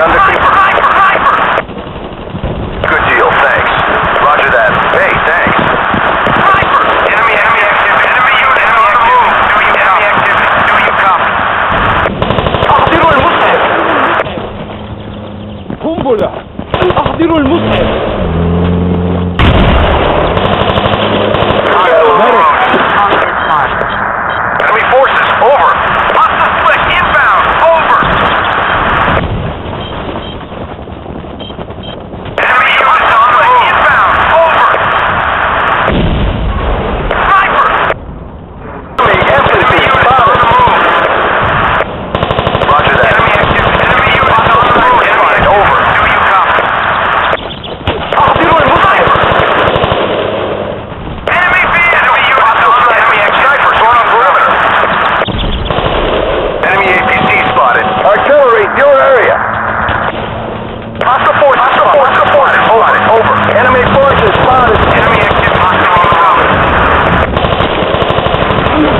underkeeper. Good deal, thanks. Roger that. Hey, thanks. Enemy, enemy أحضروا المسعف. أحضروا المسعف.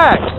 Throwing